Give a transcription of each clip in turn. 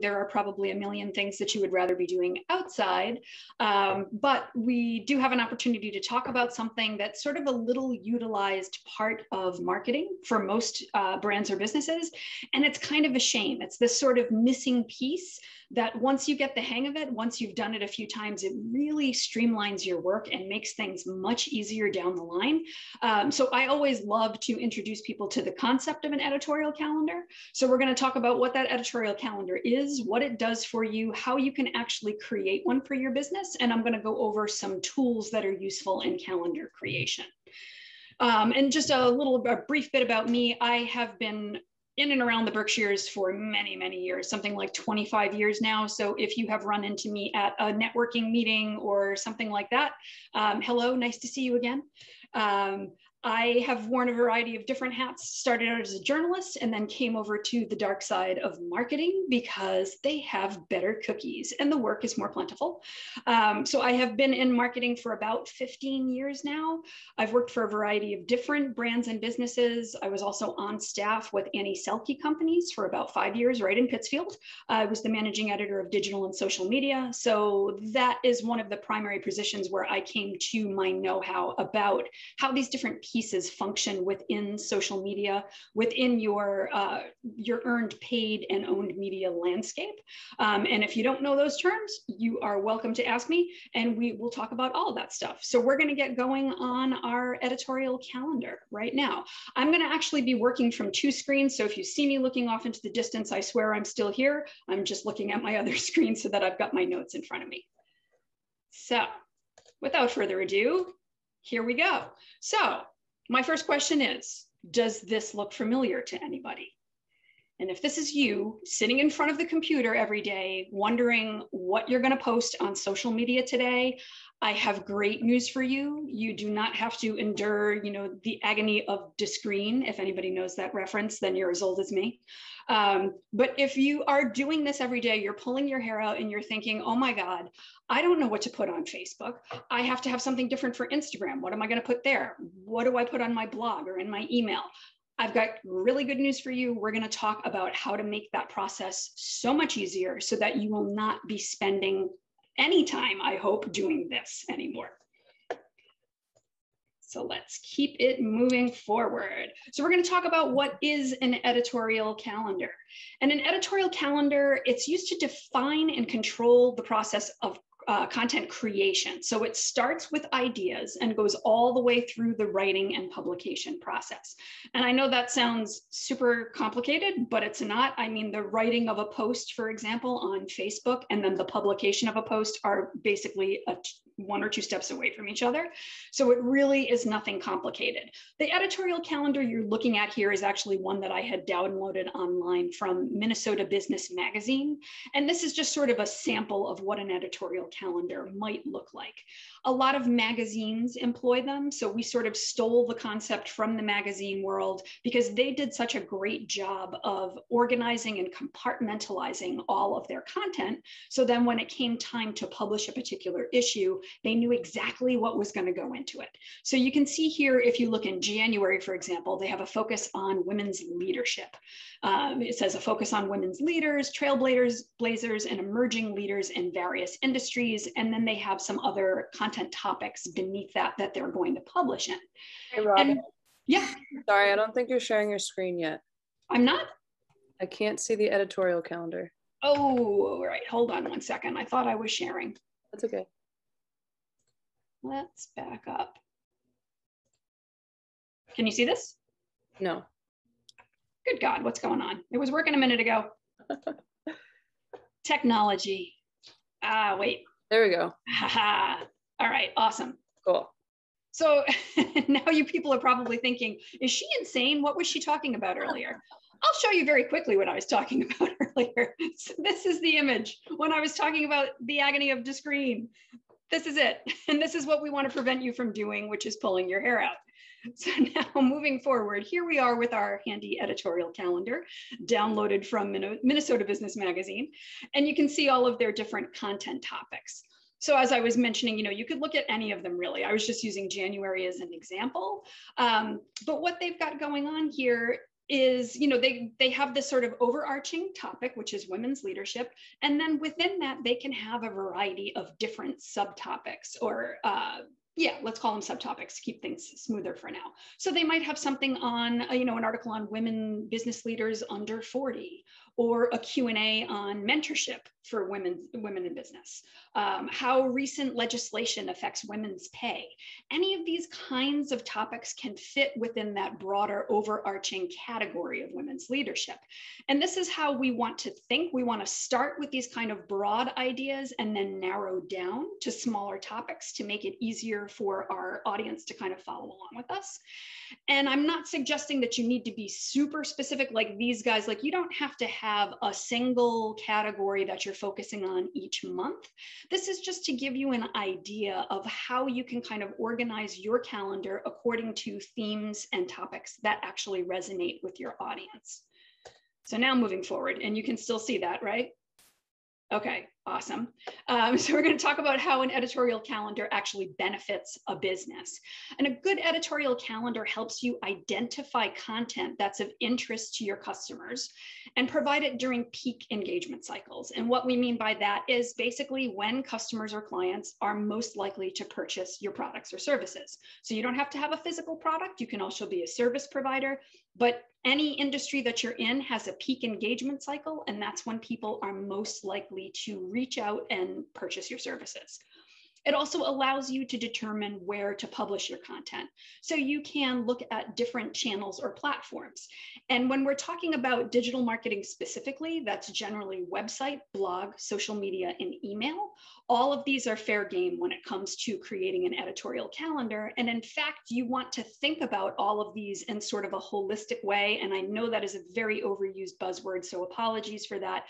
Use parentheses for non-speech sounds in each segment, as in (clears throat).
there are probably a million things that you would rather be doing outside. Um, but we do have an opportunity to talk about something that's sort of a little utilized part of marketing for most uh, brands or businesses. And it's kind of a shame. It's this sort of missing piece that once you get the hang of it, once you've done it a few times, it really streamlines your work and makes things much easier down the line. Um, so I always love to introduce people to the concept of an editorial calendar. So we're going to talk about what that editorial calendar is, what it does for you, how you can actually create one for your business. And I'm going to go over some tools that are useful in calendar creation. Um, and just a little a brief bit about me. I have been in and around the Berkshires for many, many years, something like 25 years now. So if you have run into me at a networking meeting or something like that, um, hello, nice to see you again. Um, I have worn a variety of different hats, started out as a journalist and then came over to the dark side of marketing because they have better cookies and the work is more plentiful. Um, so I have been in marketing for about 15 years now. I've worked for a variety of different brands and businesses. I was also on staff with Annie Selke companies for about five years, right in Pittsfield. I was the managing editor of digital and social media. So that is one of the primary positions where I came to my know-how about how these different pieces function within social media, within your, uh, your earned, paid, and owned media landscape. Um, and if you don't know those terms, you are welcome to ask me, and we will talk about all that stuff. So we're going to get going on our editorial calendar right now. I'm going to actually be working from two screens. So if you see me looking off into the distance, I swear I'm still here. I'm just looking at my other (laughs) screen so that I've got my notes in front of me. So without further ado, here we go. So my first question is Does this look familiar to anybody? And if this is you sitting in front of the computer every day, wondering what you're going to post on social media today, I have great news for you. You do not have to endure, you know, the agony of Discreen. If anybody knows that reference, then you're as old as me. Um, but if you are doing this every day, you're pulling your hair out and you're thinking, oh my God, I don't know what to put on Facebook. I have to have something different for Instagram. What am I going to put there? What do I put on my blog or in my email? I've got really good news for you. We're going to talk about how to make that process so much easier so that you will not be spending any time, I hope, doing this anymore. So let's keep it moving forward. So we're going to talk about what is an editorial calendar. And an editorial calendar, it's used to define and control the process of uh, content creation. So it starts with ideas and goes all the way through the writing and publication process. And I know that sounds super complicated, but it's not. I mean, the writing of a post, for example, on Facebook, and then the publication of a post are basically a one or two steps away from each other. So it really is nothing complicated. The editorial calendar you're looking at here is actually one that I had downloaded online from Minnesota Business Magazine. And this is just sort of a sample of what an editorial calendar might look like. A lot of magazines employ them. So we sort of stole the concept from the magazine world because they did such a great job of organizing and compartmentalizing all of their content. So then when it came time to publish a particular issue, they knew exactly what was going to go into it. So you can see here, if you look in January, for example, they have a focus on women's leadership. Um, it says a focus on women's leaders, trailblazers, blazers, and emerging leaders in various industries. And then they have some other content topics beneath that that they're going to publish in. Hey, Robin. And, yeah. Sorry, I don't think you're sharing your screen yet. I'm not? I can't see the editorial calendar. Oh, right. Hold on one second. I thought I was sharing. That's okay. Let's back up. Can you see this? No. Good God, what's going on? It was working a minute ago. (laughs) Technology. Ah, wait. There we go. All right, awesome. Cool. So (laughs) now you people are probably thinking, is she insane? What was she talking about earlier? I'll show you very quickly what I was talking (laughs) about earlier. So this is the image when I was talking about the agony of Discreen. This is it. (laughs) And this is what we want to prevent you from doing, which is pulling your hair out. So now moving forward, here we are with our handy editorial calendar downloaded from Minnesota Business Magazine. And you can see all of their different content topics. So as I was mentioning, you know, you could look at any of them really. I was just using January as an example. Um, but what they've got going on here is you know they they have this sort of overarching topic which is women's leadership and then within that they can have a variety of different subtopics or uh, yeah, let's call them subtopics to keep things smoother for now. So they might have something on, uh, you know, an article on women business leaders under 40, or a Q&A on mentorship for women, women in business, um, how recent legislation affects women's pay. Any of these kinds of topics can fit within that broader overarching category of women's leadership. And this is how we want to think. We want to start with these kind of broad ideas and then narrow down to smaller topics to make it easier for our audience to kind of follow along with us. And I'm not suggesting that you need to be super specific like these guys, like you don't have to have a single category that you're focusing on each month. This is just to give you an idea of how you can kind of organize your calendar according to themes and topics that actually resonate with your audience. So now moving forward, and you can still see that, right? Okay, awesome. Um, (laughs) so we're going to talk about how an editorial calendar actually benefits a business. And a good editorial calendar helps you identify content that's of interest to your customers and provide it during peak engagement cycles. And what we mean by that is basically when customers or clients are most likely to purchase your products or services. So you don't have to have a physical product. You can also be a service provider, but any industry that you're in has a peak engagement cycle, and that's when people are most likely to reach out and purchase your services. It also allows you to determine where to publish your content. So you can look at different channels or platforms. And when we're talking about digital marketing specifically, that's generally website, blog, social media, and email. All of these are fair game when it comes to creating an editorial calendar. And in fact, you want to think about all of these in sort of a holistic way. And I know that is a very overused buzzword, so apologies for that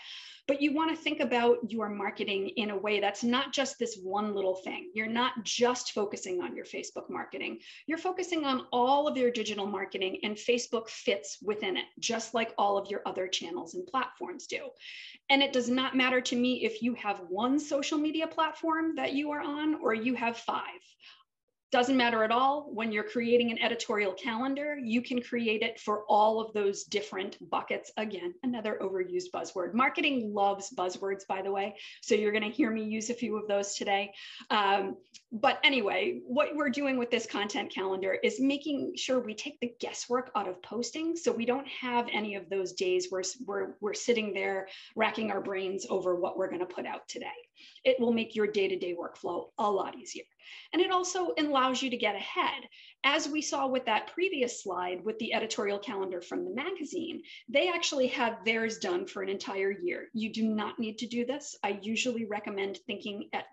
but you want to think about your marketing in a way that's not just this one little thing. You're not just focusing on your Facebook marketing. You're focusing on all of your digital marketing, and Facebook fits within it, just like all of your other channels and platforms do. And it does not matter to me if you have one social media platform that you are on or you have five. Doesn't matter at all. When you're creating an editorial calendar, you can create it for all of those different buckets. Again, another overused buzzword. Marketing loves buzzwords, by the way. So you're going to hear me use a few of those today. Um, but anyway, what we're doing with this content calendar is making sure we take the guesswork out of posting. So we don't have any of those days where we're, we're sitting there racking our brains over what we're going to put out today. It will make your day to day workflow a lot easier. And it also allows you to get ahead. As we saw with that previous slide with the editorial calendar from the magazine, they actually have theirs done for an entire year. You do not need to do this. I usually recommend thinking at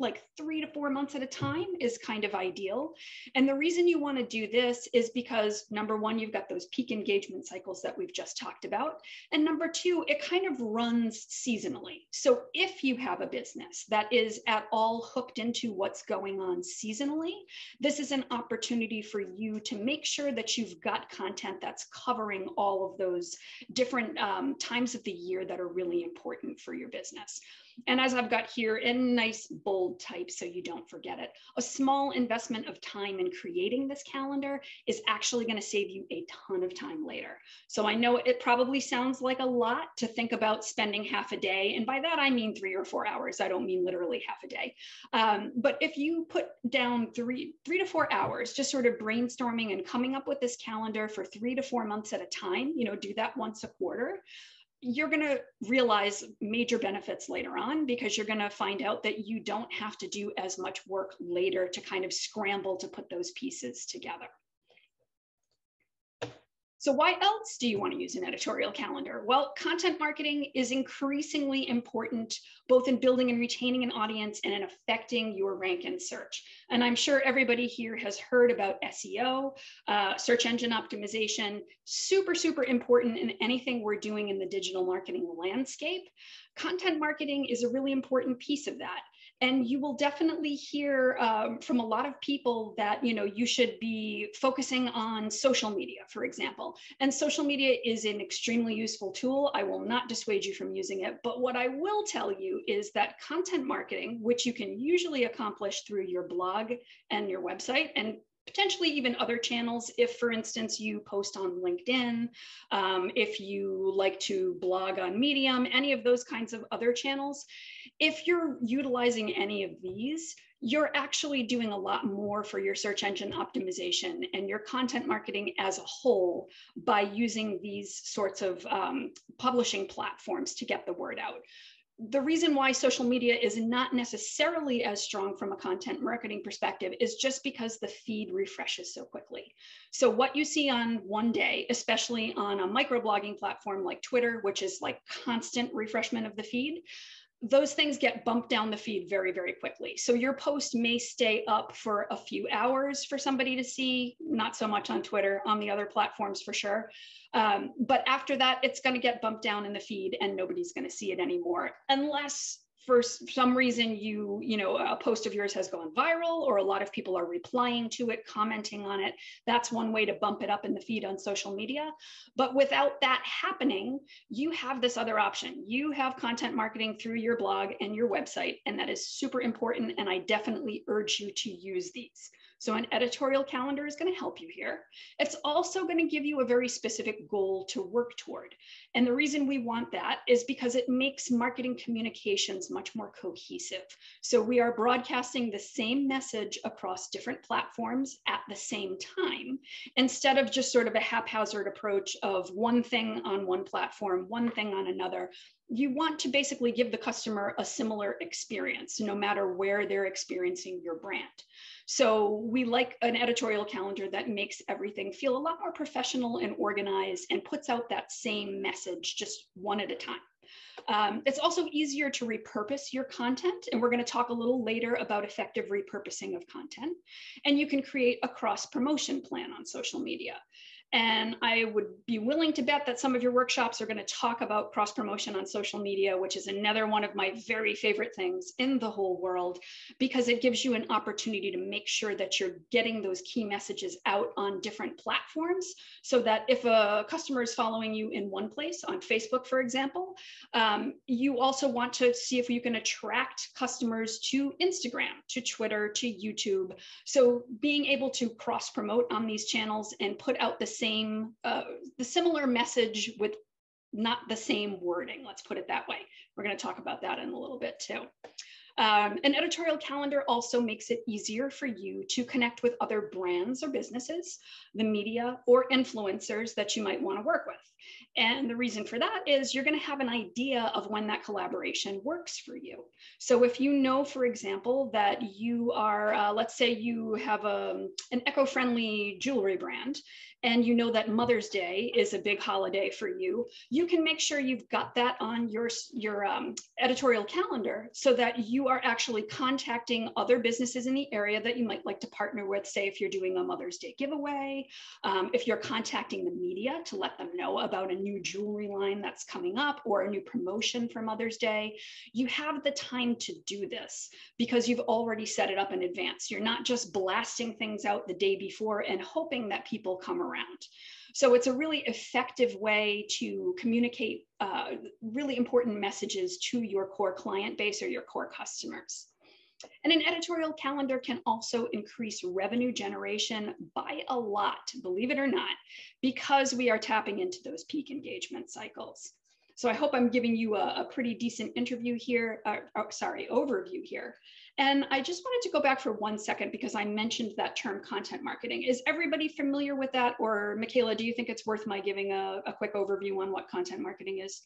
like three to four months at a time is kind of ideal. And the reason you want to do this is because number one, you've got those peak engagement cycles that we've just talked about. And number two, it kind of runs seasonally. So if you have a business that is at all hooked into what's going on seasonally, this is an opportunity for you to make sure that you've got content that's covering all of those different um, times of the year that are really important for your business. And as I've got here in nice bold type so you don't forget it, a small investment of time in creating this calendar is actually going to save you a ton of time later. So I know it probably sounds like a lot to think about spending half a day. And by that, I mean three or four hours. I don't mean literally half a day. Um, but if you put down three, three to four hours, just sort of brainstorming and coming up with this calendar for three to four months at a time, you know, do that once a quarter you're going to realize major benefits later on because you're going to find out that you don't have to do as much work later to kind of scramble to put those pieces together. So why else do you want to use an editorial calendar? Well, content marketing is increasingly important both in building and retaining an audience and in affecting your rank in search. And I'm sure everybody here has heard about SEO, uh, search engine optimization, super, super important in anything we're doing in the digital marketing landscape. Content marketing is a really important piece of that and you will definitely hear um, from a lot of people that you know you should be focusing on social media for example. And social media is an extremely useful tool. I will not dissuade you from using it. But what i will tell you is that content marketing which you can usually accomplish through your blog and your website and potentially even other channels. If, for instance, you post on LinkedIn, um, if you like to blog on Medium, any of those kinds of other channels, if you're utilizing any of these, you're actually doing a lot more for your search engine optimization and your content marketing as a whole by using these sorts of um, publishing platforms to get the word out the reason why social media is not necessarily as strong from a content marketing perspective is just because the feed refreshes so quickly. So what you see on one day, especially on a microblogging platform like Twitter, which is like constant refreshment of the feed, those things get bumped down the feed very, very quickly. So your post may stay up for a few hours for somebody to see, not so much on Twitter, on the other platforms for sure. Um, but after that, it's going to get bumped down in the feed and nobody's going to see it anymore unless for some reason you you know a post of yours has gone viral or a lot of people are replying to it commenting on it. That's one way to bump it up in the feed on social media. But without that happening you have this other option. You have content marketing through your blog and your website and that is super important and i definitely urge you to use these so an editorial calendar is going to help you here. It's also going to give you a very specific goal to work toward. And the reason we want that is because it makes marketing communications much more cohesive. So we are broadcasting the same message across different platforms at the same time, instead of just sort of a haphazard approach of one thing on one platform, one thing on another you want to basically give the customer a similar experience no matter where they're experiencing your brand. So we like an editorial calendar that makes everything feel a lot more professional and organized and puts out that same message just one at a time. Um, it's also easier to repurpose your content, and we're going to talk a little later about effective repurposing of content. And you can create a cross promotion plan on social media. And I would be willing to bet that some of your workshops are going to talk about cross promotion on social media, which is another one of my very favorite things in the whole world, because it gives you an opportunity to make sure that you're getting those key messages out on different platforms. So that if a customer is following you in one place, on Facebook, for example, um, you also want to see if you can attract customers to Instagram, to Twitter, to YouTube. So being able to cross promote on these channels and put out the same, uh, the similar message with not the same wording, let's put it that way. We're going to talk about that in a little bit too. Um, an editorial calendar also makes it easier for you to connect with other brands or businesses, the media, or influencers that you might want to work with. And the reason for that is you're going to have an idea of when that collaboration works for you. So if you know, for example, that you are, uh, let's say you have a, um, an eco-friendly jewelry brand and you know that Mother's Day is a big holiday for you, you can make sure you've got that on your, your um, editorial calendar so that you are actually contacting other businesses in the area that you might like to partner with, say if you're doing a Mother's Day giveaway, um, if you're contacting the media to let them know about a new jewelry line that's coming up or a new promotion for Mother's Day, you have the time to do this because you've already set it up in advance. You're not just blasting things out the day before and hoping that people come around. So it's a really effective way to communicate uh, really important messages to your core client base or your core customers. And an editorial calendar can also increase revenue generation by a lot, believe it or not, because we are tapping into those peak engagement cycles. So I hope I'm giving you a, a pretty decent interview here, uh, oh, sorry, overview here. And I just wanted to go back for one second because I mentioned that term content marketing. Is everybody familiar with that? Or Michaela, do you think it's worth my giving a, a quick overview on what content marketing is?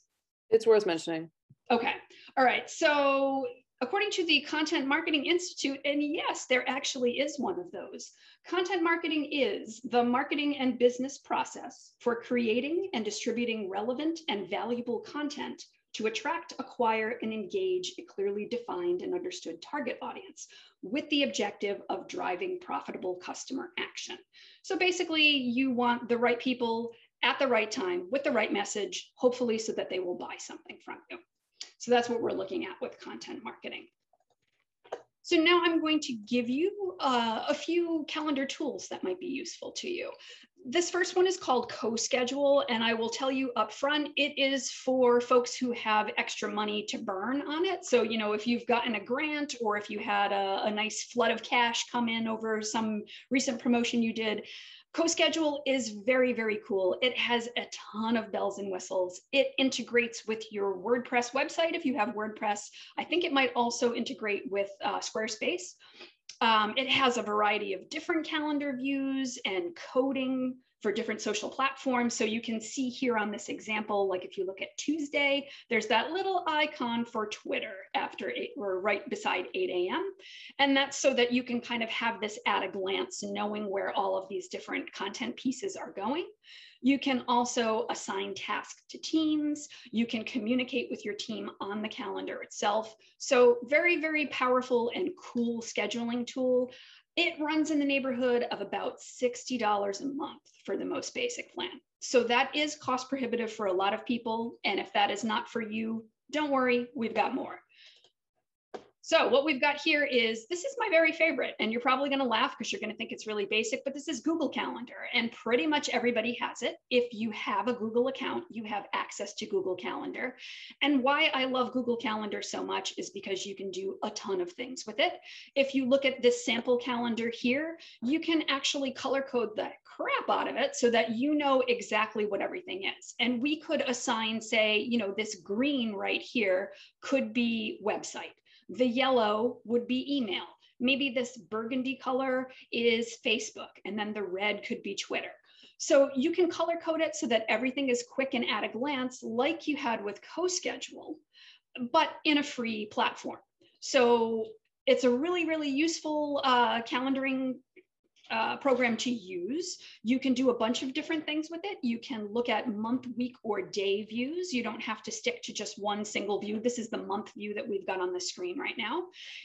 It's worth mentioning. Okay. All right. So according to the Content Marketing Institute, and yes, there actually is one of those, content marketing is the marketing and business process for creating and distributing relevant and valuable content to attract, acquire, and engage a clearly defined and understood target audience with the objective of driving profitable customer action. So basically, you want the right people at the right time with the right message, hopefully, so that they will buy something from you. So that's what we're looking at with content marketing. So now I'm going to give you uh, a few calendar tools that might be useful to you. this first one is called CoSchedule and i will tell you up front it is for folks who have extra money to burn on it so you know if you've gotten a grant or if you had a, a nice flood of cash come in over some recent promotion you did CoSchedule is very very cool. It has a ton of bells and whistles. It integrates with your wordpress website if you have wordpress. I think it might also integrate with uh, squarespace. Um, it has a variety of different calendar views and coding for different social platforms. So you can see here on this example, like if you look at Tuesday, there's that little icon for Twitter after eight or right beside 8 a.m. And that's so that you can kind of have this at a glance, knowing where all of these different content pieces are going. You can also assign tasks to teams. You can communicate with your team on the calendar itself. So very, very powerful and cool scheduling tool. It runs in the neighborhood of about $60 a month for the most basic plan. So that is cost prohibitive for a lot of people. And if that is not for you, don't worry, we've got more. So what we've got here is, this is my very favorite, and you're probably gonna laugh because you're gonna think it's really basic, but this is Google Calendar, and pretty much everybody has it. If you have a Google account, you have access to Google Calendar. And why I love Google Calendar so much is because you can do a ton of things with it. If you look at this sample calendar here, you can actually color code the crap out of it so that you know exactly what everything is. And we could assign, say, you know, this green right here could be website the yellow would be email. Maybe this burgundy color is Facebook, and then the red could be Twitter. So you can color code it so that everything is quick and at a glance, like you had with CoSchedule, but in a free platform. So it's a really, really useful uh, calendaring uh, program to use. You can do a bunch of different things with it. You can look at month, week, or day views. You don't have to stick to just one single view. This is the month view that we've got on the screen right now.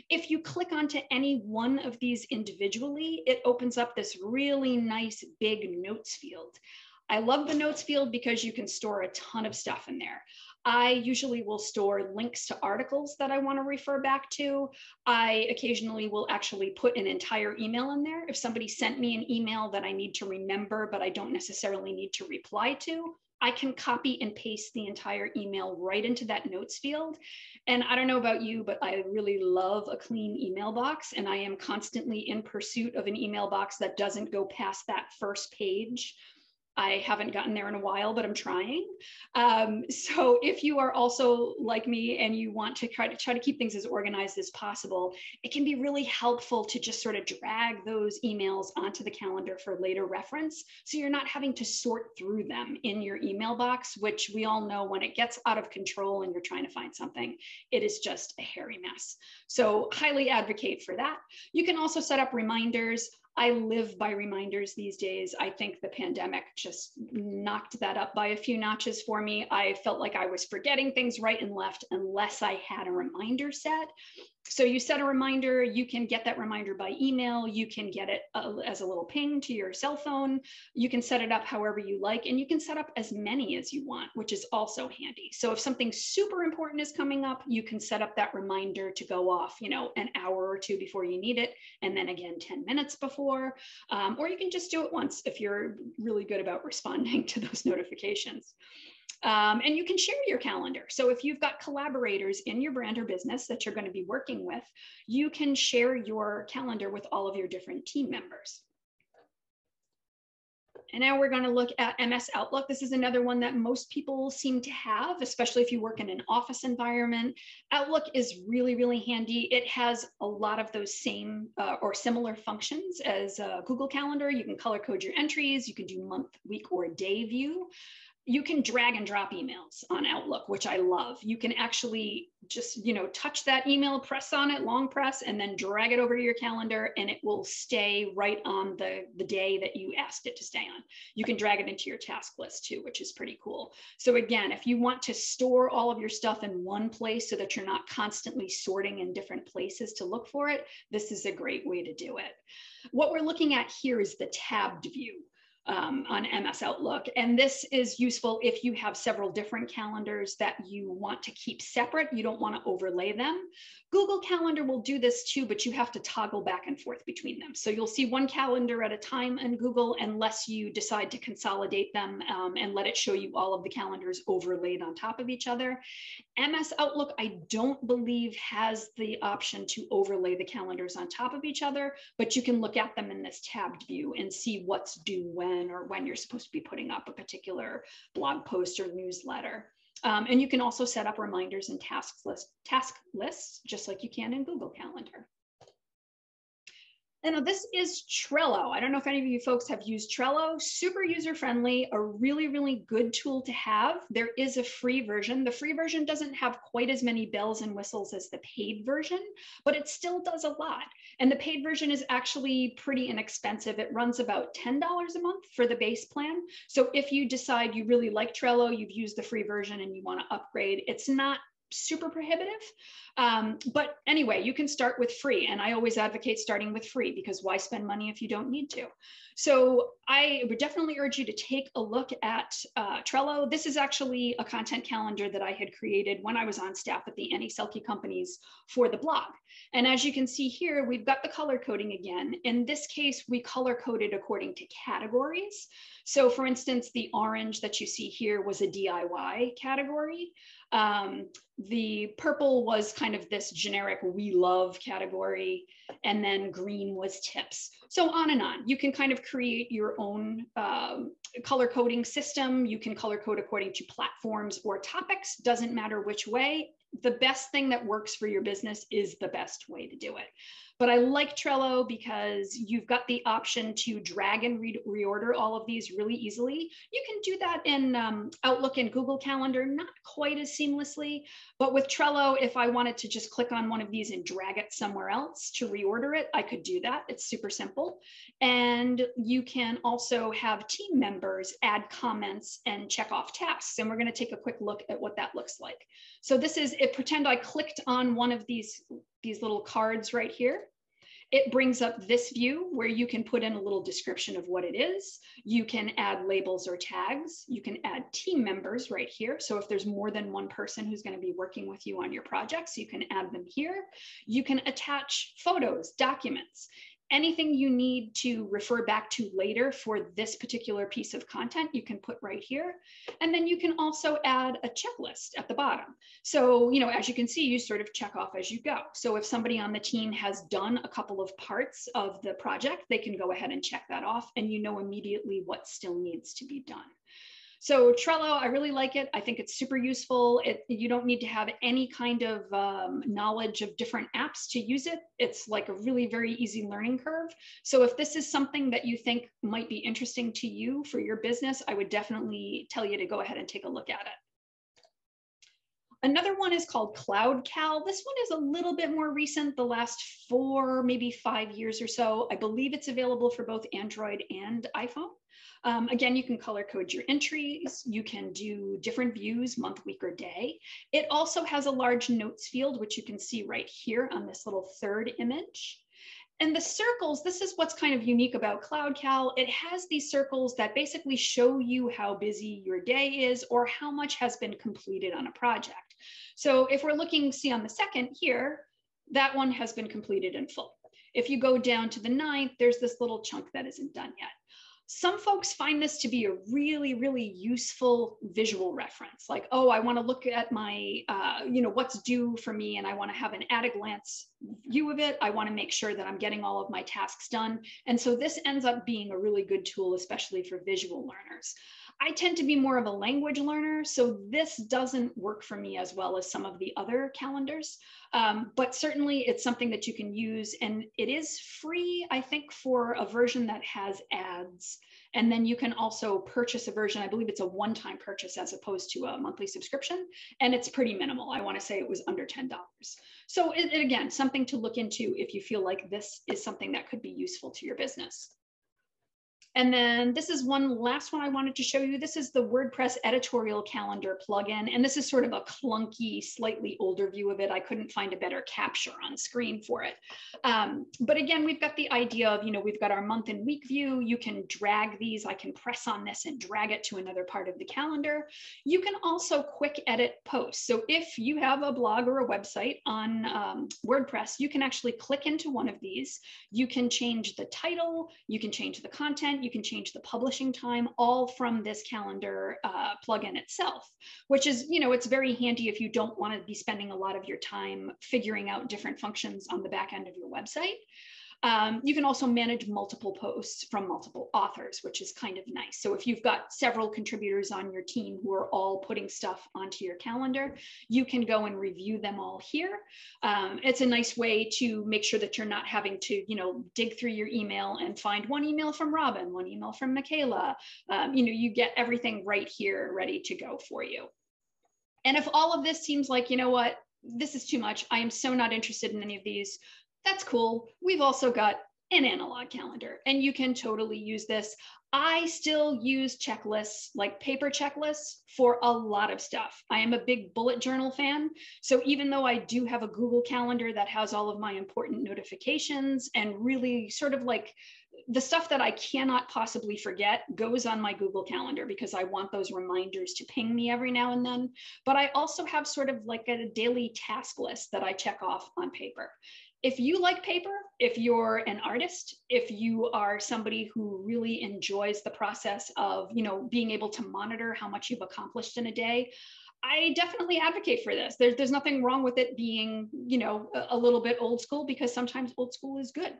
If you click onto any one of these individually, it opens up this really nice big notes field. I love the notes field because you can store a ton of stuff in there. I usually will store links to articles that I want to refer back to. I occasionally will actually put an entire email in there. If somebody sent me an email that I need to remember, but I don't necessarily need to reply to, I can copy and paste the entire email right into that notes field. And I don't know about you, but I really love a clean email box. And I am constantly in pursuit of an email box that doesn't go past that first page I haven't gotten there in a while, but I'm trying. Um, so if you are also like me and you want to try to try to keep things as organized as possible, it can be really helpful to just sort of drag those emails onto the calendar for later reference. So you're not having to sort through them in your email box, which we all know when it gets out of control and you're trying to find something, it is just a hairy mess. So highly advocate for that. You can also set up reminders. I live by reminders these days. I think the pandemic just knocked that up by a few notches for me. I felt like I was forgetting things right and left unless I had a reminder set. So you set a reminder, you can get that reminder by email, you can get it uh, as a little ping to your cell phone, you can set it up however you like, and you can set up as many as you want, which is also handy. So if something super important is coming up, you can set up that reminder to go off, you know, an hour or two before you need it, and then again 10 minutes before, um, or you can just do it once if you're really good about (laughs) responding to those notifications. Um, and you can share your calendar. So if you've got collaborators in your brand or business that you're going to be working with, you can share your calendar with all of your different team members. And now we're going to look at MS Outlook. This is another one that most people seem to have, especially if you work in an office environment. Outlook is really, really handy. It has a lot of those same uh, or similar functions as uh, Google Calendar. You can color code your entries. You can do month, week, or day view you can drag and drop emails on Outlook, which I love. You can actually just, you know, touch that email, press on it, long press, and then drag it over to your calendar and it will stay right on the, the day that you asked it to stay on. You can drag it into your task list too, which is pretty cool. So again, if you want to store all of your stuff in one place so that you're not constantly sorting in different places to look for it, this is a great way to do it. What we're looking at here is the tabbed view. Um, on MS Outlook. And this is useful if you have several different calendars that you want to keep separate. You don't want to overlay them. Google Calendar will do this too, but you have to toggle back and forth between them. So you'll see one calendar at a time in Google unless you decide to consolidate them um, and let it show you all of the calendars overlaid on top of each other. MS Outlook, I don't believe has the option to overlay the calendars on top of each other, but you can look at them in this tabbed view and see what's due when or when you're supposed to be putting up a particular blog post or newsletter. Um, and you can also set up reminders and task, list, task lists, just like you can in Google Calendar. And now this is Trello. I don't know if any of you folks have used Trello. Super user friendly, a really, really good tool to have. There is a free version. The free version doesn't have quite as many bells and whistles as the paid version, but it still does a lot. And the paid version is actually pretty inexpensive. It runs about $10 a month for the base plan. So if you decide you really like Trello, you've used the free version and you want to upgrade, it's not super prohibitive. Um, but anyway, you can start with free. And I always advocate starting with free because why spend money if you don't need to? So I would definitely urge you to take a look at uh, Trello. This is actually a content calendar that I had created when I was on staff at the Annie Selke companies for the blog. And as you can see here, we've got the color coding again. In this case, we color coded according to categories. So for instance, the orange that you see here was a DIY category. Um, the purple was kind of this generic we love category, and then green was tips. So on and on. You can kind of create your own um, color coding system. You can color code according to platforms or topics, doesn't matter which way. The best thing that works for your business is the best way to do it. But I like Trello because you've got the option to drag and re reorder all of these really easily. You can do that in um, Outlook and Google Calendar, not quite as seamlessly, but with Trello, if I wanted to just click on one of these and drag it somewhere else to reorder it, I could do that. It's super simple. And you can also have team members add comments and check off tasks. And we're gonna take a quick look at what that looks like. So this is, it, pretend I clicked on one of these these little cards right here. It brings up this view where you can put in a little description of what it is. You can add labels or tags. You can add team members right here. So if there's more than one person who's going to be working with you on your projects, you can add them here. You can attach photos, documents anything you need to refer back to later for this particular piece of content, you can put right here. And then you can also add a checklist at the bottom. So, you know, as you can see, you sort of check off as you go. So if somebody on the team has done a couple of parts of the project, they can go ahead and check that off and you know immediately what still needs to be done. So Trello, I really like it. I think it's super useful. It, you don't need to have any kind of um, knowledge of different apps to use it. It's like a really very easy learning curve. So if this is something that you think might be interesting to you for your business, I would definitely tell you to go ahead and take a look at it. Another one is called CloudCal. This one is a little bit more recent, the last four, maybe five years or so. I believe it's available for both Android and iPhone. Um, again, you can color code your entries. You can do different views, month, week, or day. It also has a large notes field, which you can see right here on this little third image. And the circles, this is what's kind of unique about CloudCal. It has these circles that basically show you how busy your day is or how much has been completed on a project. So if we're looking, see on the second here, that one has been completed in full. If you go down to the ninth, there's this little chunk that isn't done yet some folks find this to be a really really useful visual reference. Like oh i want to look at my uh, you know what's due for me and i want to have an at a glance view of it. I want to make sure that i'm getting all of my tasks done. And so this ends up being a really good tool especially for visual learners I tend to be more of a language learner, so this doesn't work for me as well as some of the other calendars. Um, but certainly it's something that you can use, and it is free, I think, for a version that has ads. And then you can also purchase a version, I believe it's a one time purchase as opposed to a monthly subscription, and it's pretty minimal. I want to say it was under $10. So, it, it, again, something to look into if you feel like this is something that could be useful to your business. And then this is one last one I wanted to show you. This is the WordPress editorial calendar plugin. And this is sort of a clunky, slightly older view of it. I couldn't find a better capture on screen for it. Um, but again, we've got the idea of, you know, we've got our month and week view. You can drag these. I can press on this and drag it to another part of the calendar. You can also quick edit posts. So if you have a blog or a website on um, WordPress, you can actually click into one of these. You can change the title, you can change the content, you can change the publishing time, all from this calendar uh, plugin itself, which is, you know, it's very handy if you don't want to be spending a lot of your time figuring out different functions on the back end of your website. Um, you can also manage multiple posts from multiple authors, which is kind of nice. So if you've got several contributors on your team who are all putting stuff onto your calendar, you can go and review them all here. Um, it's a nice way to make sure that you're not having to, you know, dig through your email and find one email from Robin, one email from Michaela. Um, you know, you get everything right here ready to go for you. And if all of this seems like, you know what, this is too much. I am so not interested in any of these that's cool. We've also got an analog calendar and you can totally use this. I still use checklists like paper checklists for a lot of stuff. I am a big bullet journal fan. So even though I do have a Google calendar that has all of my important notifications and really sort of like the stuff that I cannot possibly forget goes on my Google Calendar because I want those reminders to ping me every now and then. But I also have sort of like a daily task list that I check off on paper if you like paper, if you're an artist, if you are somebody who really enjoys the process of, you know, being able to monitor how much you've accomplished in a day, I definitely advocate for this. There's, there's nothing wrong with it being, you know, a, a little bit old school because sometimes old school is good.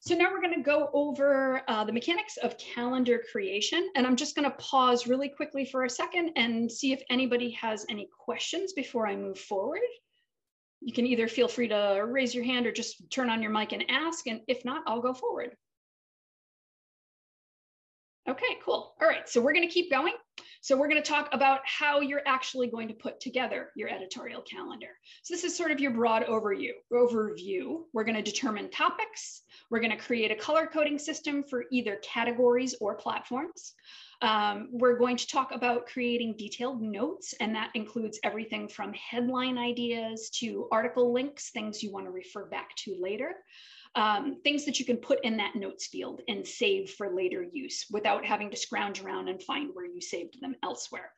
So now we're going to go over uh, the mechanics of calendar creation. And I'm just going to pause really quickly for a second and see if anybody has any questions before I move forward you can either feel free to raise your hand or just turn on your mic and ask. And if not, I'll go forward. Okay, cool. All right, so we're going to keep going. So we're going to talk about how you're actually going to put together your editorial calendar. So this is sort of your broad overview. Overview. We're going to determine topics. We're going to create a color coding system for either categories or platforms. Um, we're going to talk about creating detailed notes, and that includes everything from headline ideas to article links, things you want to refer back to later. Um, things that you can put in that notes field and save for later use without having to scrounge around and find where you saved them elsewhere.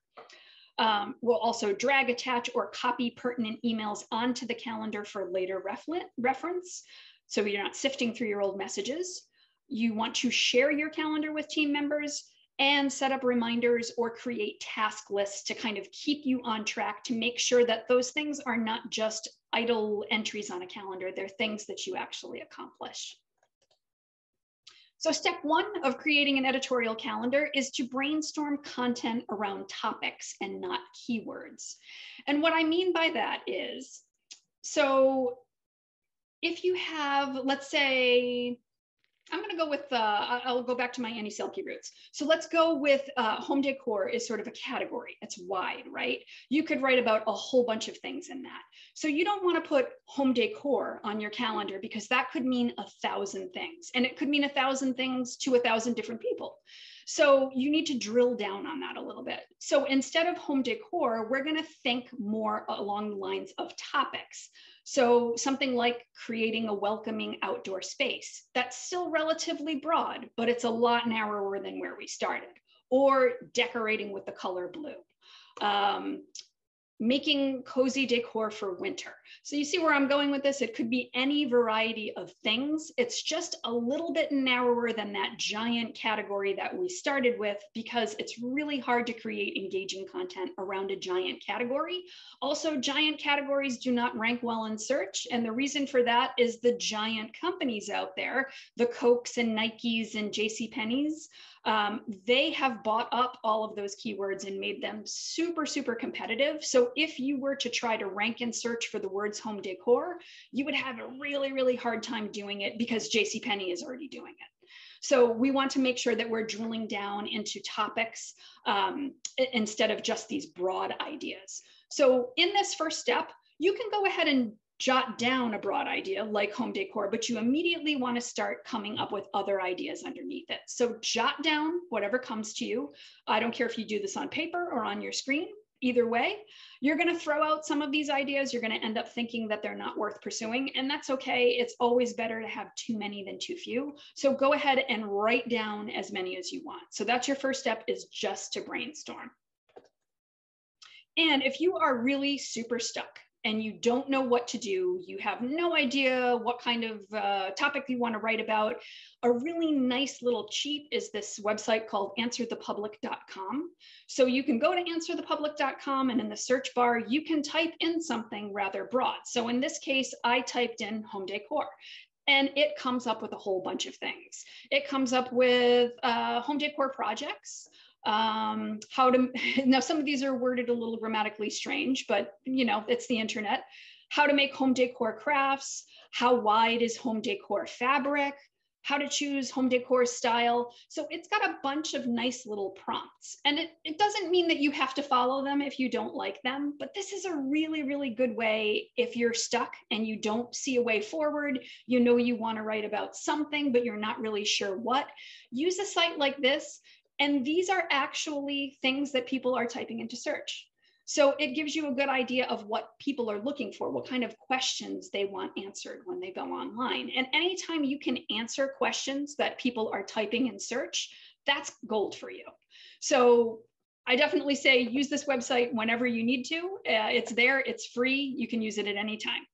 Um, we'll also drag, attach, or copy pertinent emails onto the calendar for later reference. So you're not sifting through your old messages. You want to share your calendar with team members and set up reminders or create task lists to kind of keep you on track to make sure that those things are not just idle entries on a calendar, they're things that you actually accomplish. So step one of creating an editorial calendar is to brainstorm content around topics and not keywords. And what I mean by that is, so if you have, let's say, I'm going to go with, uh, I'll go back to my Annie Selke roots. So let's go with uh, home decor is sort of a category. It's wide, right? You could write about a whole bunch of things in that. So you don't want to put home decor on your calendar because that could mean a thousand things. And it could mean a thousand things to a thousand different people. So you need to drill down on that a little bit. So instead of home decor, we're going to think more along the lines of topics. So something like creating a welcoming outdoor space, that's still relatively broad, but it's a lot narrower than where we started. Or decorating with the color blue. Um, making cozy decor for winter. So you see where I'm going with this? It could be any variety of things. It's just a little bit narrower than that giant category that we started with because it's really hard to create engaging content around a giant category. Also, giant categories do not rank well in search. And the reason for that is the giant companies out there, the Cokes and Nikes and JC Penney's, um, they have bought up all of those keywords and made them super, super competitive. So if you were to try to rank and search for the words home decor, you would have a really, really hard time doing it because JCPenney is already doing it. So we want to make sure that we're drilling down into topics um, instead of just these broad ideas. So in this first step, you can go ahead and jot down a broad idea like home decor, but you immediately want to start coming up with other ideas underneath it. So jot down whatever comes to you. I don't care if you do this on paper or on your screen. Either way, you're going to throw out some of these ideas. You're going to end up thinking that they're not worth pursuing, and that's okay. It's always better to have too many than too few. So go ahead and write down as many as you want. So that's your first step is just to brainstorm. And if you are really super stuck, and you don't know what to do, you have no idea what kind of uh, topic you want to write about, a really nice little cheat is this website called answerthepublic.com. So you can go to answerthepublic.com and in the search bar, you can type in something rather broad. So in this case, I typed in home decor and it comes up with a whole bunch of things. It comes up with uh, home decor projects, um, how to, (laughs) now some of these are worded a little grammatically strange, but you know, it's the internet. How to make home decor crafts, how wide is home decor fabric, how to choose home decor style. So it's got a bunch of nice little prompts. And it, it doesn't mean that you have to follow them if you don't like them, but this is a really, really good way if you're stuck and you don't see a way forward, you know you want to write about something, but you're not really sure what. Use a site like this and these are actually things that people are typing into search. So it gives you a good idea of what people are looking for, what kind of questions they want answered when they go online. And anytime you can answer questions that people are typing in search, that's gold for you. So I definitely say use this website whenever you need to. Uh, it's there, it's free, you can use it at any time.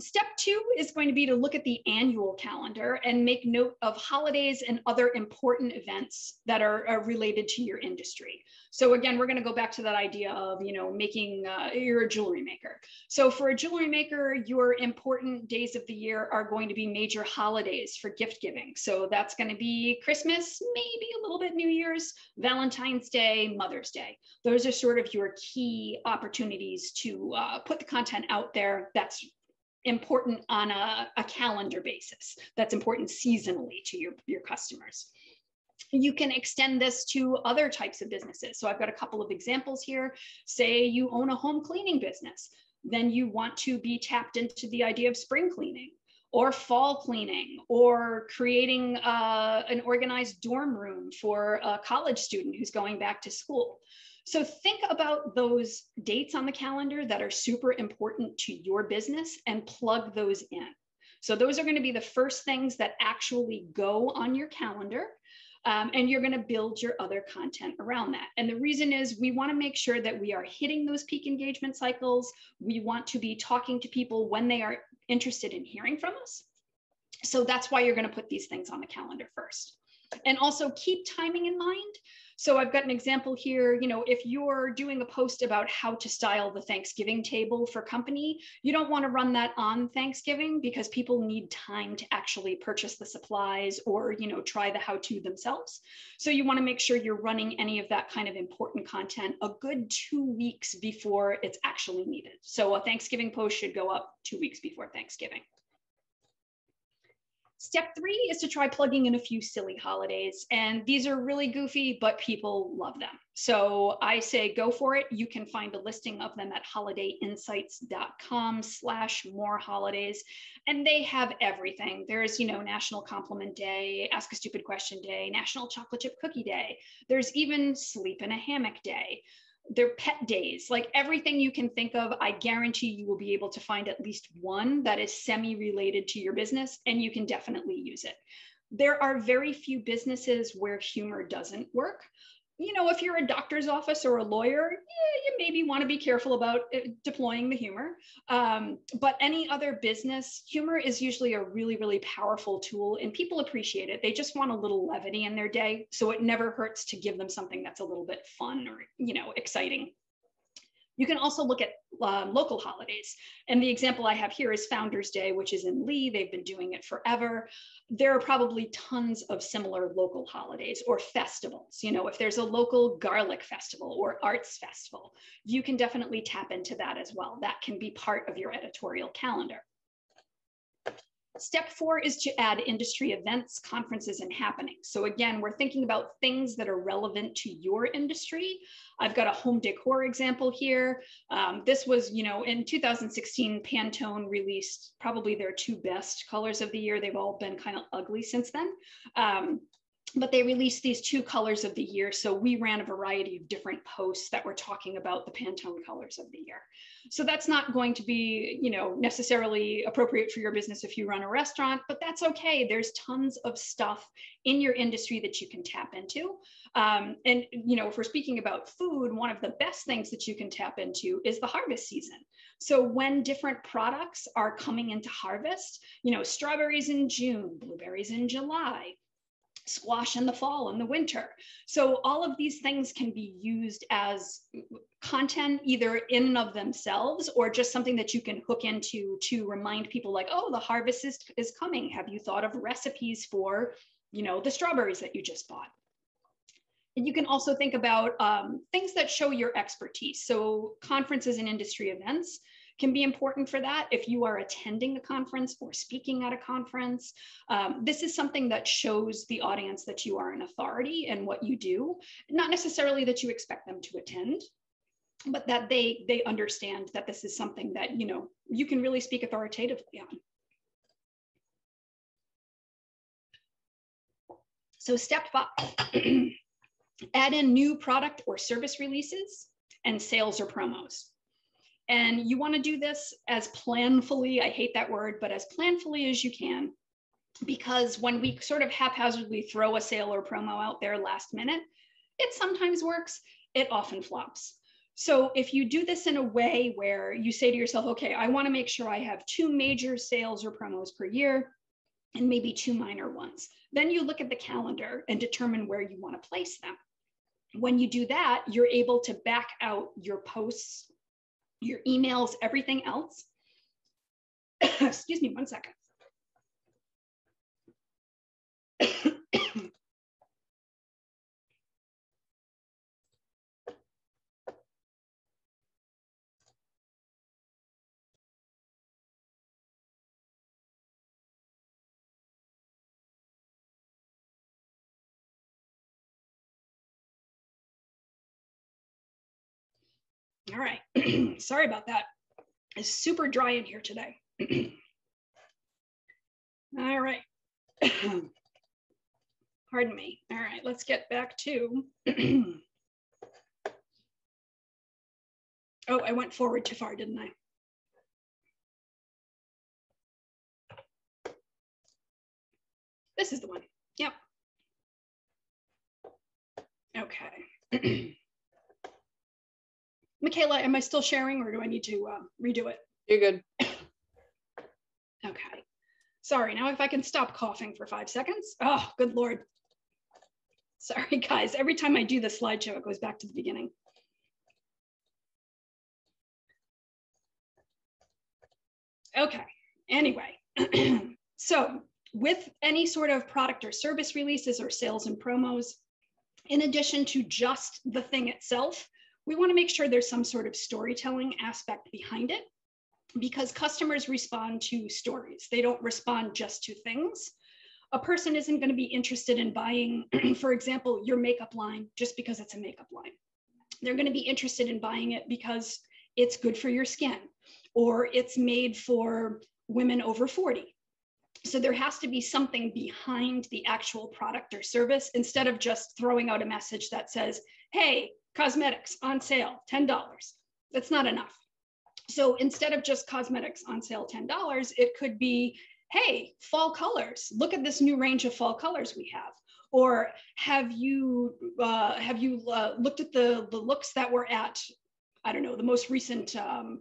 Step two is going to be to look at the annual calendar and make note of holidays and other important events that are, are related to your industry. So again, we're going to go back to that idea of, you know, making, uh, you're a jewelry maker. So for a jewelry maker, your important days of the year are going to be major holidays for gift giving. So that's going to be Christmas, maybe a little bit New Year's, Valentine's Day, Mother's Day. Those are sort of your key opportunities to uh, put the content out there that's important on a, a calendar basis. That's important seasonally to your, your customers. You can extend this to other types of businesses. So I've got a couple of examples here. Say you own a home cleaning business, then you want to be tapped into the idea of spring cleaning or fall cleaning or creating uh, an organized dorm room for a college student who's going back to school. So think about those dates on the calendar that are super important to your business and plug those in. So those are going to be the first things that actually go on your calendar. Um, and you're going to build your other content around that. And the reason is we want to make sure that we are hitting those peak engagement cycles. We want to be talking to people when they are interested in hearing from us. So that's why you're going to put these things on the calendar first. And also keep timing in mind. So I've got an example here, you know, if you're doing a post about how to style the Thanksgiving table for company, you don't want to run that on Thanksgiving because people need time to actually purchase the supplies or, you know, try the how to themselves. So you want to make sure you're running any of that kind of important content a good two weeks before it's actually needed. So a Thanksgiving post should go up two weeks before Thanksgiving. Step three is to try plugging in a few silly holidays. And these are really goofy, but people love them. So I say go for it. You can find a listing of them at holidayinsights.com slash more holidays. And they have everything. There's, you know, National Compliment Day, Ask a Stupid Question Day, National Chocolate Chip Cookie Day. There's even Sleep in a Hammock Day they're pet days. Like everything you can think of i guarantee you will be able to find at least one that is semi related to your business and you can definitely use it. There are very few businesses where humor doesn't work you know, if you're a doctor's office or a lawyer, yeah, you maybe want to be careful about uh, deploying the humor. Um, but any other business, humor is usually a really, really powerful tool and people appreciate it. They just want a little levity in their day. So it never hurts to give them something that's a little bit fun or, you know, exciting. You can also look at um, local holidays. And the example I have here is Founders Day, which is in Lee. They've been doing it forever. There are probably tons of similar local holidays or festivals. You know, if there's a local garlic festival or arts festival, you can definitely tap into that as well. That can be part of your editorial calendar. Step four is to add industry events, conferences, and happenings. So again, we're thinking about things that are relevant to your industry. I've got a home decor example here. Um, this was, you know, in 2016, Pantone released probably their two best colors of the year. They've all been kind of ugly since then. Um, but they released these two colors of the year. So we ran a variety of different posts that were talking about the Pantone colors of the year. So that's not going to be, you know, necessarily appropriate for your business if you run a restaurant, but that's okay. There's tons of stuff in your industry that you can tap into. Um, and, you know, if we're speaking about food, one of the best things that you can tap into is the harvest season. So when different products are coming into harvest, you know, strawberries in June, blueberries in July, squash in the fall and the winter. So all of these things can be used as content either in and of themselves or just something that you can hook into to remind people like, oh, the harvest is, is coming. Have you thought of recipes for, you know, the strawberries that you just bought? And you can also think about um, things that show your expertise. So conferences and industry events can be important for that if you are attending a conference or speaking at a conference. Um, this is something that shows the audience that you are an authority in what you do, not necessarily that you expect them to attend, but that they they understand that this is something that you know you can really speak authoritatively on. So step five, (clears throat) add in new product or service releases and sales or promos. And you want to do this as planfully, I hate that word, but as planfully as you can. Because when we sort of haphazardly throw a sale or promo out there last minute, it sometimes works, it often flops. So if you do this in a way where you say to yourself, okay, I want to make sure I have two major sales or promos per year and maybe two minor ones, then you look at the calendar and determine where you want to place them. When you do that, you're able to back out your posts your emails, everything else. (coughs) Excuse me one second. (coughs) All right. (clears throat) Sorry about that. It's super dry in here today. (clears throat) All right. (clears throat) Pardon me. All right, let's get back to. oh, I went forward too far, didn't I? This is the one. Yep. Okay. Michaela, am I still sharing or do I need to uh, redo it? You're good. (coughs) okay. Sorry, now if I can stop coughing for five seconds. Oh, good Lord. Sorry, (laughs) guys. Every time I do the slideshow, it goes back to the beginning. Okay, anyway. (clears throat) so with any sort of product or service releases or sales and promos, in addition to just the thing itself, we want to make sure there's some sort of storytelling aspect behind it because customers respond to stories. They don't respond just to things. A person isn't going to be interested in buying, (clears throat) for example, your makeup line just because it's a makeup line. They're going to be interested in buying it because it's good for your skin or it's made for women over 40. So there has to be something behind the actual product or service instead of just throwing out a message that says, hey, cosmetics on sale, $10. That's not enough. So instead of just cosmetics on sale, $10, it could be, hey, fall colors. Look at this new range of fall colors we have. Or have you uh, have you uh, looked at the the looks that were at I don't know the most recent um,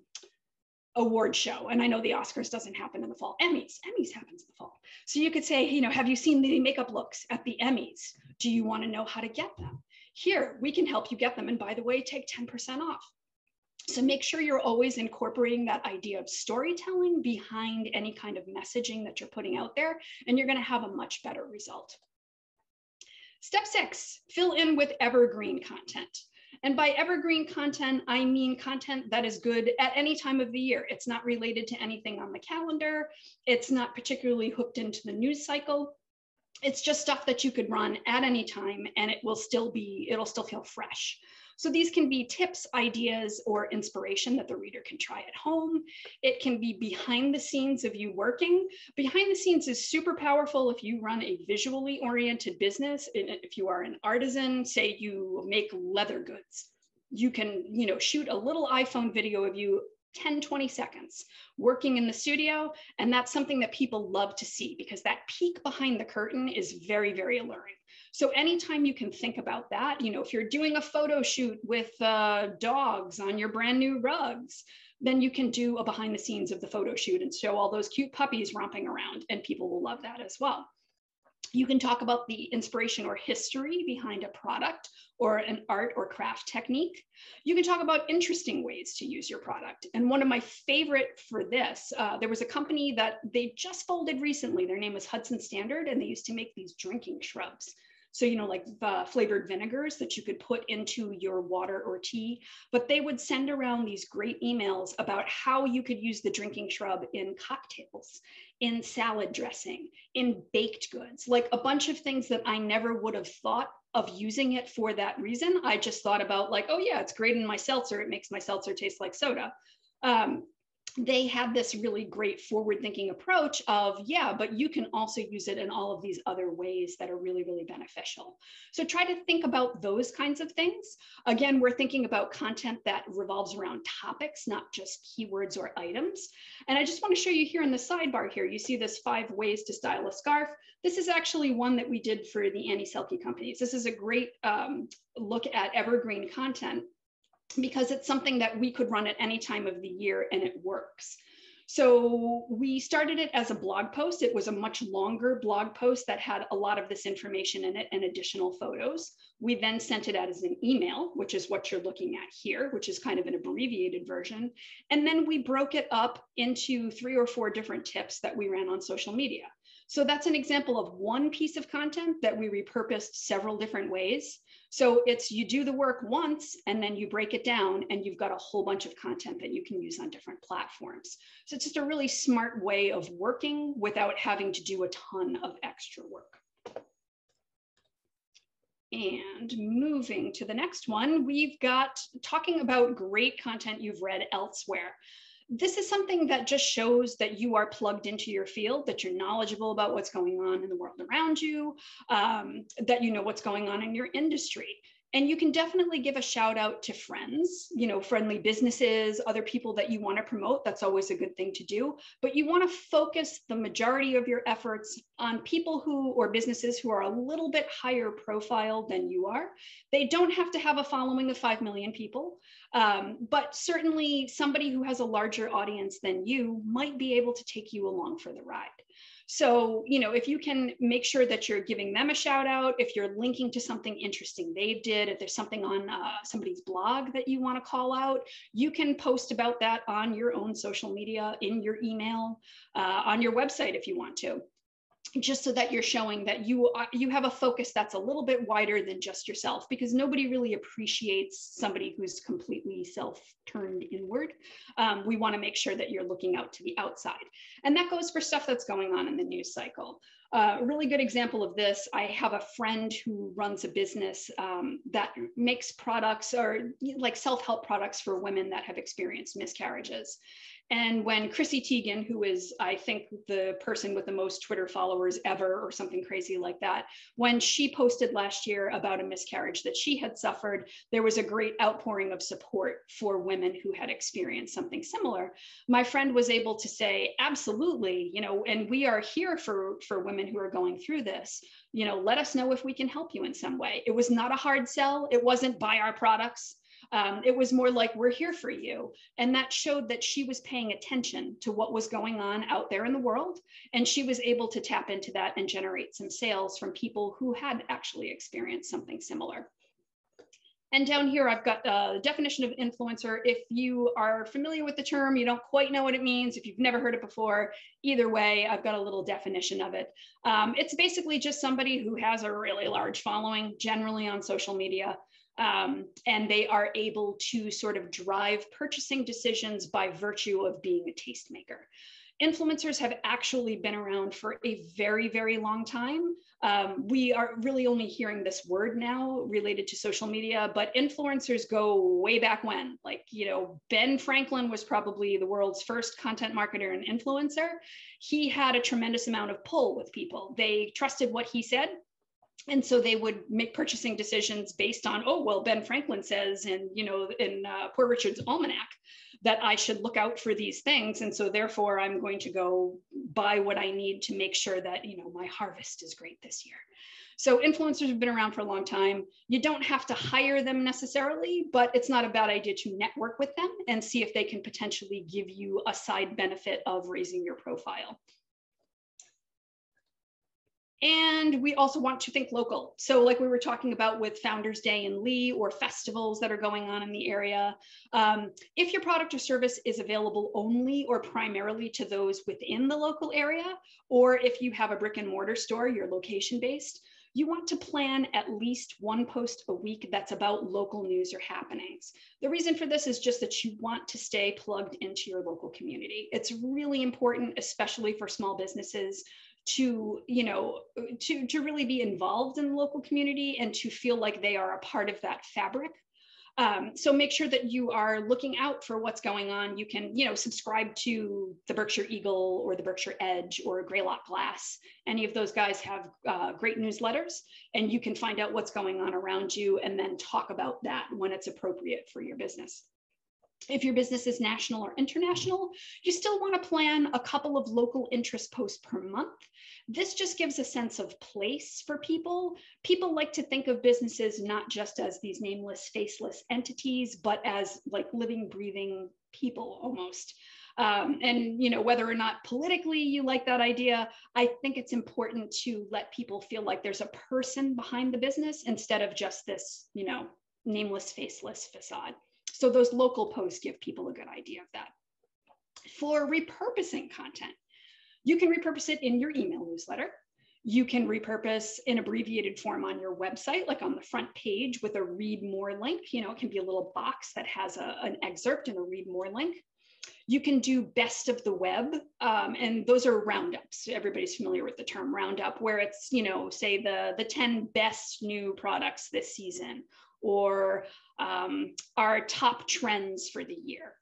award show and i know the oscars doesn't happen in the fall emmys emmys happens in the fall so you could say you know have you seen the makeup looks at the emmys do you want to know how to get them here, we can help you get them. And by the way, take 10% off. So make sure you're always incorporating that idea of storytelling behind any kind of messaging that you're putting out there, and you're going to have a much better result. Step six, fill in with evergreen content. And by evergreen content, I mean content that is good at any time of the year. It's not related to anything on the calendar. It's not particularly hooked into the news cycle. It's just stuff that you could run at any time and it will still be, it'll still feel fresh. So these can be tips, ideas, or inspiration that the reader can try at home. It can be behind the scenes of you working. Behind the scenes is super powerful if you run a visually oriented business. If you are an artisan, say you make leather goods, you can, you know, shoot a little iPhone video of you 10, 20 seconds working in the studio. And that's something that people love to see because that peek behind the curtain is very, very alluring. So anytime you can think about that, you know, if you're doing a photo shoot with uh, dogs on your brand new rugs, then you can do a behind the scenes of the photo shoot and show all those cute puppies romping around and people will love that as well. You can talk about the inspiration or history behind a product or an art or craft technique. You can talk about interesting ways to use your product. And one of my favorite for this, uh, there was a company that they just folded recently. Their name was Hudson Standard, and they used to make these drinking shrubs. So, you know, like the flavored vinegars that you could put into your water or tea. But they would send around these great emails about how you could use the drinking shrub in cocktails, in salad dressing, in baked goods, like a bunch of things that I never would have thought of using it for that reason. I just thought about, like, oh, yeah, it's great in my seltzer. It makes my seltzer taste like soda. Um, they had this really great forward thinking approach of yeah but you can also use it in all of these other ways that are really really beneficial. So try to think about those kinds of things. Again we're thinking about content that revolves around topics not just keywords or items. And i just want to show you here in the sidebar here you see this five ways to style a scarf. This is actually one that we did for the annie selke companies. This is a great um, look at evergreen content because it's something that we could run at any time of the year and it works. So we started it as a blog post. It was a much longer blog post that had a lot of this information in it and additional photos. We then sent it out as an email, which is what you're looking at here, which is kind of an abbreviated version. And then we broke it up into three or four different tips that we ran on social media. So that's an example of one piece of content that we repurposed several different ways. So it's you do the work once and then you break it down and you've got a whole bunch of content that you can use on different platforms. So it's just a really smart way of working without having to do a ton of extra work. And moving to the next one, we've got talking about great content you've read elsewhere this is something that just shows that you are plugged into your field, that you're knowledgeable about what's going on in the world around you, um, that you know what's going on in your industry. And you can definitely give a shout out to friends, you know, friendly businesses, other people that you want to promote. That's always a good thing to do. But you want to focus the majority of your efforts on people who or businesses who are a little bit higher profile than you are. They don't have to have a following of 5 million people, um, but certainly somebody who has a larger audience than you might be able to take you along for the ride. So, you know, if you can make sure that you're giving them a shout out, if you're linking to something interesting they did, if there's something on uh, somebody's blog that you want to call out, you can post about that on your own social media, in your email, uh, on your website if you want to just so that you're showing that you are, you have a focus that's a little bit wider than just yourself because nobody really appreciates somebody who's completely self turned inward. Um, we want to make sure that you're looking out to the outside. And that goes for stuff that's going on in the news cycle. Uh, a really good example of this i have a friend who runs a business um, that makes products or like self-help products for women that have experienced miscarriages and when Chrissy Teigen, who is, I think, the person with the most Twitter followers ever, or something crazy like that, when she posted last year about a miscarriage that she had suffered, there was a great outpouring of support for women who had experienced something similar. My friend was able to say, absolutely, you know, and we are here for, for women who are going through this. You know, let us know if we can help you in some way. It was not a hard sell. It wasn't buy our products um, it was more like, we're here for you. And that showed that she was paying attention to what was going on out there in the world. And she was able to tap into that and generate some sales from people who had actually experienced something similar. And down here, I've got the definition of influencer. If you are familiar with the term, you don't quite know what it means. If you've never heard it before, either way, I've got a little definition of it. Um, it's basically just somebody who has a really large following, generally on social media, Um, and they are able to sort of drive purchasing decisions by virtue of being a tastemaker influencers have actually been around for a very, very long time. Um, we are really only hearing this word now related to social media, but influencers go way back when. Like, you know, Ben Franklin was probably the world's first content marketer and influencer. He had a tremendous amount of pull with people. They trusted what he said. And so they would make purchasing decisions based on, oh, well, Ben Franklin says in, you know, in uh, Poor Richard's Almanac that I should look out for these things. And so therefore I'm going to go buy what I need to make sure that, you know, my harvest is great this year. So influencers have been around for a long time. You don't have to hire them necessarily, but it's not a bad idea to network with them and see if they can potentially give you a side benefit of raising your profile. And we also want to think local. So, like we were talking about with Founders Day in Lee or festivals that are going on in the area, um, if your product or service is available only or primarily to those within the local area, or if you have a brick and mortar store, you're location based, you want to plan at least one post a week that's about local news or happenings. The reason for this is just that you want to stay plugged into your local community. It's really important, especially for small businesses to you know to to really be involved in the local community and to feel like they are a part of that fabric. Um, so make sure that you are looking out for what's going on. You can you know subscribe to the berkshire eagle or the berkshire edge or greylock glass. Any of those guys have uh, great newsletters and you can find out what's going on around you and then talk about that when it's appropriate for your business if your business is national or international, you still want to plan a couple of local interest posts per month. This just gives a sense of place for people. People like to think of businesses not just as these nameless, faceless entities, but as like living, breathing people almost. Um, and you know whether or not politically you like that idea i think it's important to let people feel like there's a person behind the business instead of just this you know nameless faceless facade so those local posts give people a good idea of that. For repurposing content, you can repurpose it in your email newsletter. You can repurpose in abbreviated form on your website, like on the front page with a read more link. You know, it can be a little box that has a, an excerpt and a read more link. You can do best of the web, um, and those are roundups. Everybody's familiar with the term roundup, where it's, you know, say the, the 10 best new products this season, or um, our top trends for the year.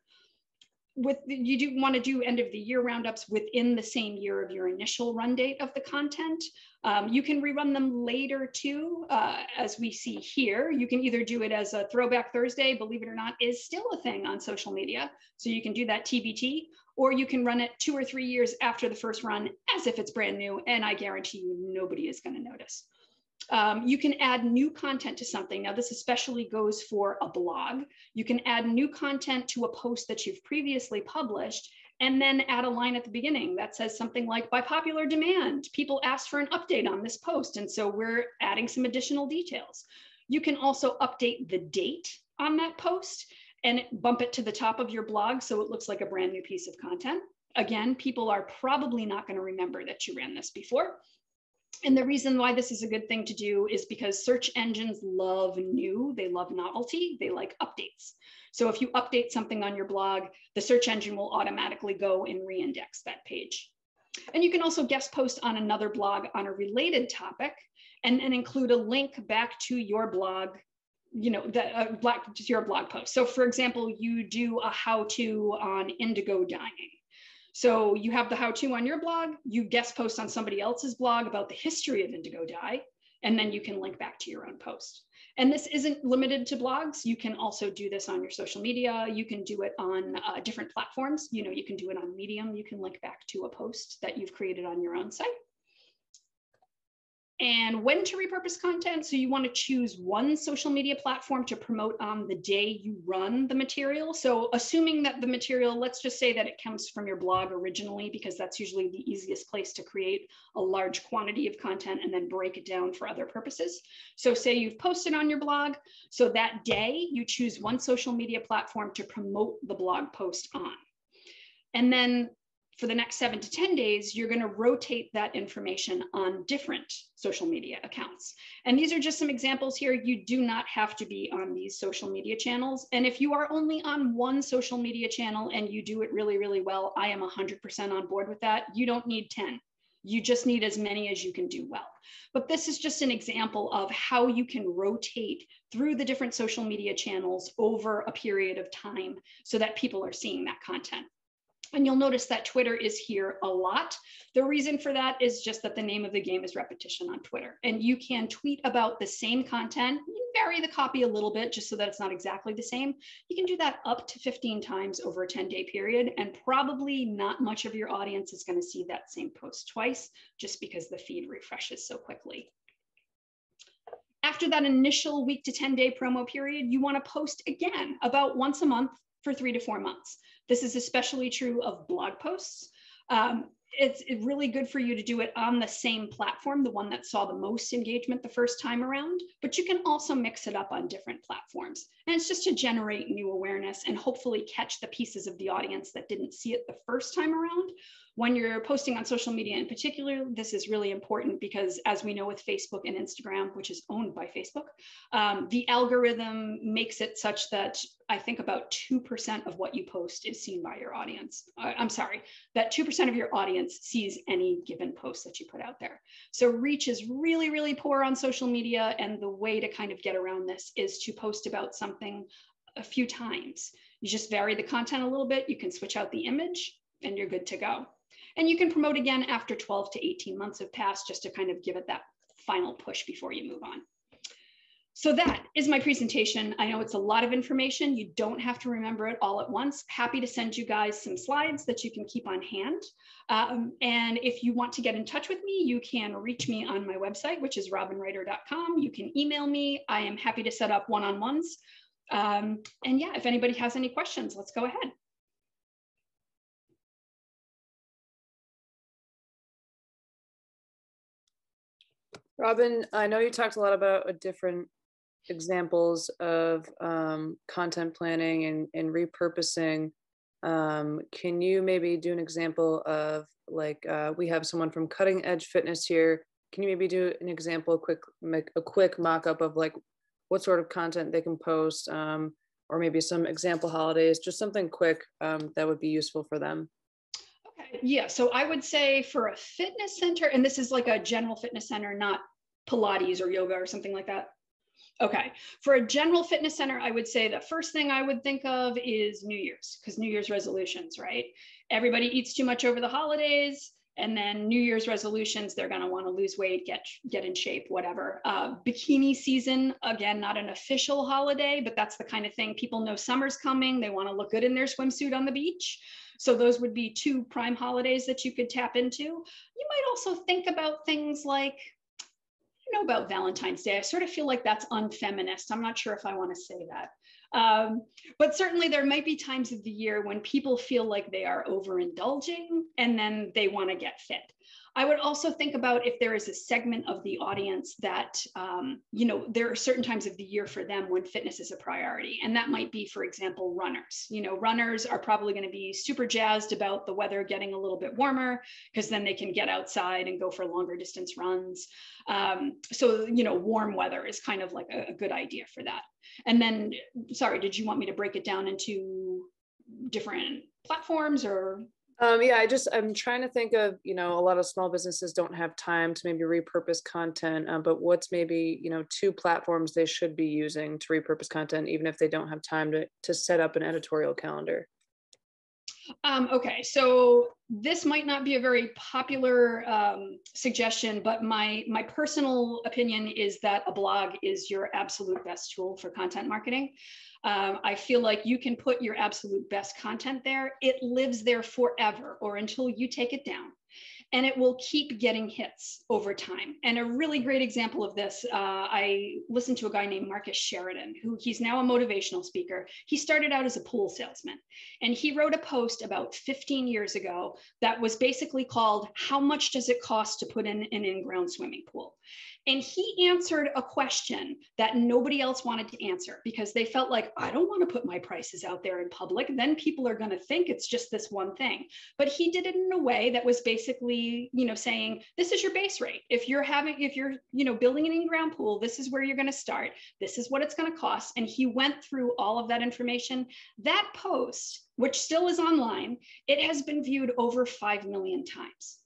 With you do want to do end of the year roundups within the same year of your initial run date of the content. Um, you can rerun them later too, uh, as we see here. You can either do it as a throwback Thursday, believe it or not, is still a thing on social media. So you can do that TBT, or you can run it two or three years after the first run as if it's brand new. And I guarantee you nobody is going to notice. Um, you can add new content to something. Now, this especially goes for a blog. You can add new content to a post that you've previously published and then add a line at the beginning that says something like, by popular demand, people asked for an update on this post. And so we're adding some additional details. You can also update the date on that post and bump it to the top of your blog so it looks like a brand new piece of content. Again, people are probably not going to remember that you ran this before. And the reason why this is a good thing to do is because search engines love new, they love novelty, they like updates. So if you update something on your blog, the search engine will automatically go and reindex that page. And you can also guest post on another blog on a related topic and, and include a link back to your blog you know that uh, black your blog post so for example you do a how to on indigo dyeing so you have the how to on your blog, you guest post on somebody else's blog about the history of indigo dye, and then you can link back to your own post. And this isn't limited to blogs. You can also do this on your social media. You can do it on uh, different platforms. You know, you can do it on Medium. You can link back to a post that you've created on your own site and when to repurpose content. So you want to choose one social media platform to promote on the day you run the material. So assuming that the material, let's just say that it comes from your blog originally, because that's usually the easiest place to create a large quantity of content and then break it down for other purposes. So say you've posted on your blog. So that day you choose one social media platform to promote the blog post on. And then for the next seven to 10 days, you're going to rotate that information on different social media accounts. And these are just some examples here. You do not have to be on these social media channels. And if you are only on one social media channel and you do it really, really well, I am 100% on board with that. You don't need 10. You just need as many as you can do well. But this is just an example of how you can rotate through the different social media channels over a period of time so that people are seeing that content. And you'll notice that Twitter is here a lot. The reason for that is just that the name of the game is repetition on Twitter. And you can tweet about the same content, vary the copy a little bit just so that it's not exactly the same. You can do that up to 15 times over a 10 day period. And probably not much of your audience is going to see that same post twice just because the feed refreshes so quickly. After that initial week to 10 day promo period, you want to post again about once a month for three to four months. This is especially true of blog posts. Um, it's really good for you to do it on the same platform, the one that saw the most engagement the first time around, but you can also mix it up on different platforms. And it's just to generate new awareness and hopefully catch the pieces of the audience that didn't see it the first time around when you're posting on social media in particular, this is really important because as we know with Facebook and Instagram, which is owned by Facebook, um, the algorithm makes it such that I think about 2% of what you post is seen by your audience. Uh, I'm sorry, that 2% of your audience sees any given post that you put out there. So reach is really, really poor on social media. And the way to kind of get around this is to post about something a few times. You just vary the content a little bit. You can switch out the image and you're good to go. And you can promote again after 12 to 18 months have passed just to kind of give it that final push before you move on. So that is my presentation. I know it's a lot of information. You don't have to remember it all at once. Happy to send you guys some slides that you can keep on hand. Um, and if you want to get in touch with me, you can reach me on my website, which is robinwriter.com. You can email me. I am happy to set up one-on-ones. Um, and yeah, if anybody has any questions, let's go ahead. Robin, I know you talked a lot about uh, different examples of um, content planning and, and repurposing. Um, can you maybe do an example of like uh, we have someone from Cutting Edge Fitness here? Can you maybe do an example, a quick, make a quick mock-up of like what sort of content they can post, um, or maybe some example holidays, just something quick um, that would be useful for them. Okay, yeah, so I would say for a fitness center, and this is like a general fitness center, not Pilates or yoga or something like that. Okay, for a general fitness center, I would say the first thing I would think of is New Year's, because New Year's resolutions, right? Everybody eats too much over the holidays, and then New Year's resolutions, they're going to want to lose weight, get get in shape, whatever. Uh, bikini season, again, not an official holiday, but that's the kind of thing people know summer's coming. They want to look good in their swimsuit on the beach. So those would be two prime holidays that you could tap into. You might also think about things like, know about Valentine's Day. I sort of feel like that's unfeminist. I'm not sure if I want to say that. Um, but certainly there might be times of the year when people feel like they are overindulging and then they want to get fit. I would also think about if there is a segment of the audience that, um, you know, there are certain times of the year for them when fitness is a priority. And that might be, for example, runners. You know, runners are probably going to be super jazzed about the weather getting a little bit warmer because then they can get outside and go for longer distance runs. Um, so, you know, warm weather is kind of like a, a good idea for that. And then, sorry, did you want me to break it down into different platforms or um, yeah, I just I'm trying to think of you know a lot of small businesses don't have time to maybe repurpose content, uh, but what's maybe you know two platforms they should be using to repurpose content, even if they don't have time to to set up an editorial calendar. Um, okay, so this might not be a very popular um, suggestion, but my my personal opinion is that a blog is your absolute best tool for content marketing. Um, I feel like you can put your absolute best content there. It lives there forever or until you take it down. And it will keep getting hits over time. And a really great example of this, uh, I listened to a guy named Marcus Sheridan, who he's now a motivational speaker. He started out as a pool salesman. And he wrote a post about 15 years ago that was basically called, How Much Does It Cost to Put in an In Ground Swimming Pool? And he answered a question that nobody else wanted to answer because they felt like, I don't want to put my prices out there in public. Then people are going to think it's just this one thing. But he did it in a way that was basically, you know, saying, this is your base rate. If you're having, if you're, you know, building an in-ground pool, this is where you're going to start. This is what it's going to cost. And he went through all of that information. That post, which still is online, it has been viewed over 5 million times.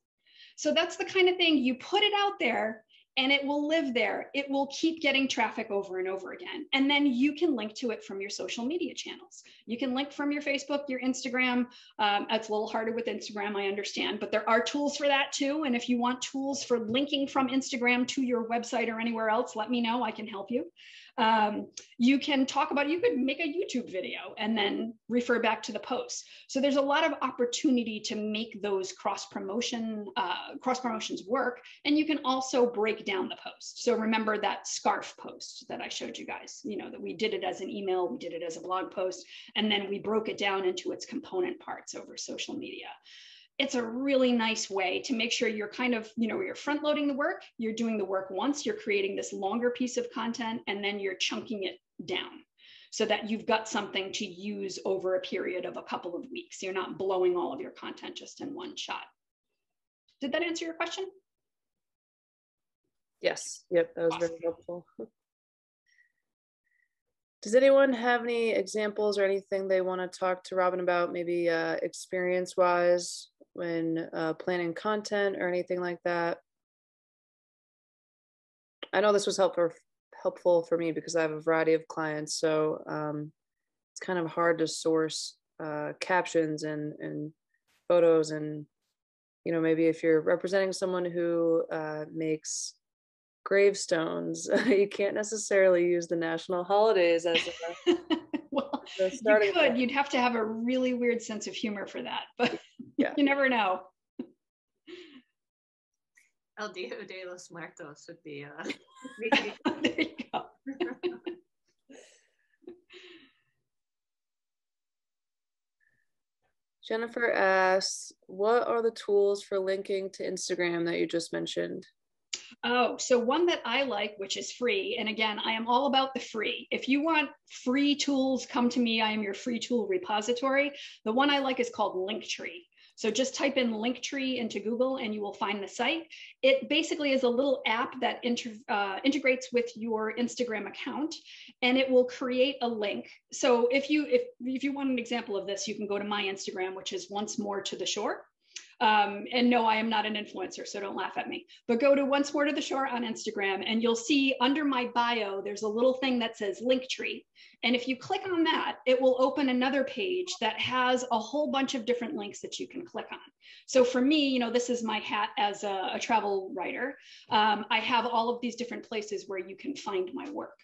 So that's the kind of thing you put it out there and it will live there. It will keep getting traffic over and over again. And then you can link to it from your social media channels. You can link from your Facebook, your Instagram. Um, it's a little harder with Instagram, I understand, but there are tools for that too. And if you want tools for linking from Instagram to your website or anywhere else, let me know. I can help you um, you can talk about you could make a youtube video and then refer back to the post. So there's a lot of opportunity to make those cross promotion uh, cross promotions work. And you can also break down the post. So remember that scarf post that i showed you guys you know that we did it as an email we did it as a blog post and then we broke it down into its component parts over social media it's a really nice way to make sure you're kind of, you know, you're front loading the work, you're doing the work once, you're creating this longer piece of content, and then you're chunking it down so that you've got something to use over a period of a couple of weeks. You're not blowing all of your content just in one shot. Did that answer your question? Yes. Yep. That was awesome. very helpful. (laughs) Does anyone have any examples or anything they want to talk to Robin about, maybe uh, experience wise when uh, planning content or anything like that. I know this was helpful helpful for me because I have a variety of clients, so um, it's kind of hard to source uh, captions and and photos and you know maybe if you're representing someone who uh, makes gravestones, (laughs) you can't necessarily use the national holidays as a (laughs) well, you could. Point. You'd have to have a really weird sense of humor for that, but. You never know. El Dia de los Muertos would be. Uh, (laughs) there you go. (laughs) Jennifer asks, what are the tools for linking to Instagram that you just mentioned? Oh, so one that I like, which is free. And again, I am all about the free. If you want free tools, come to me. I am your free tool repository. The one I like is called Linktree. So just type in Linktree into Google and you will find the site. It basically is a little app that inter, uh, integrates with your Instagram account and it will create a link. So if you if, if you want an example of this, you can go to my Instagram, which is once more to the shore. Um, and no, I am not an influencer, so don't laugh at me. But go to Once More to the Shore on Instagram, and you'll see under my bio, there's a little thing that says Linktree. And if you click on that, it will open another page that has a whole bunch of different links that you can click on. So for me, you know, this is my hat as a, a travel writer. Um, I have all of these different places where you can find my work.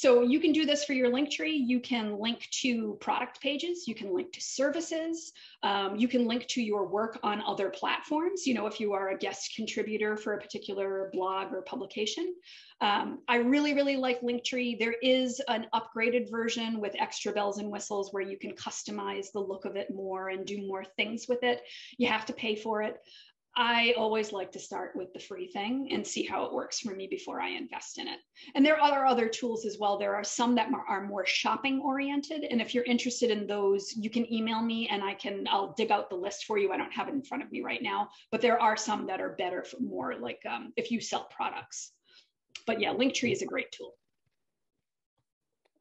So you can do this for your link tree. You can link to product pages. You can link to services. Um, you can link to your work on other platforms. You know, if you are a guest contributor for a particular blog or publication. Um, I really, really like Linktree. There is an upgraded version with extra bells and whistles where you can customize the look of it more and do more things with it. You have to pay for it. I always like to start with the free thing and see how it works for me before I invest in it. And there are other tools as well. There are some that are more shopping oriented. And if you're interested in those, you can email me and I can, I'll dig out the list for you. I don't have it in front of me right now, but there are some that are better for more like um, if you sell products. But yeah, Linktree is a great tool.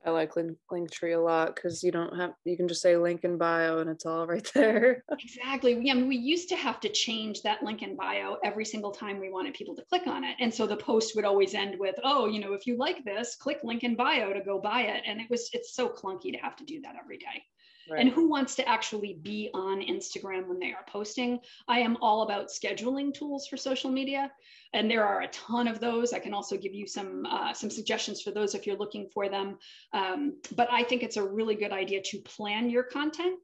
I like link Tree a lot because you don't have you can just say link in bio and it's all (laughs) right there. exactly. Yeah, I mean, we used to have to change that link in bio every single time we wanted people to click on it, and so the post would always end with, "Oh, you know, if you like this, click link in bio to go buy it." And it was it's so clunky to have to do that every day. Right. And who wants to actually be on Instagram when they are posting? I am all about scheduling tools for social media, and there are a ton of those. I can also give you some uh, some suggestions for those if you're looking for them. Um, but I think it's a really good idea to plan your content.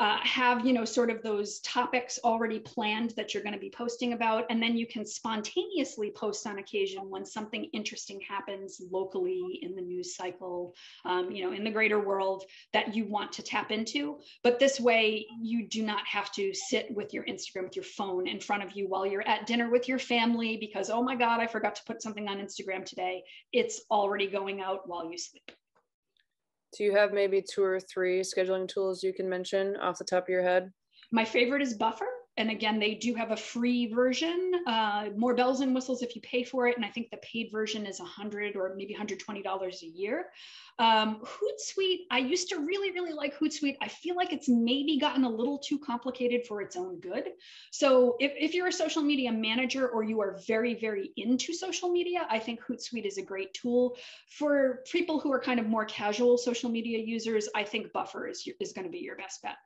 Uh, have you know sort of those topics already planned that you're going to be posting about and then you can spontaneously post on occasion when something interesting happens locally in the news cycle um, you know in the greater world that you want to tap into. But this way you do not have to sit with your instagram with your phone in front of you while you're at dinner with your family because oh my god i forgot to put something on instagram today. It's already going out while you sleep do you have maybe two or three scheduling tools you can mention off the top of your head? My favorite is Buffer. And again, they do have a free version, uh, more bells and whistles if you pay for it. And I think the paid version is 100 or maybe $120 a year. Um, Hootsuite, I used to really, really like Hootsuite. I feel like it's maybe gotten a little too complicated for its own good. So if, if you're a social media manager or you are very, very into social media, I think Hootsuite is a great tool. For people who are kind of more casual social media users, I think Buffer is, is going to be your best bet.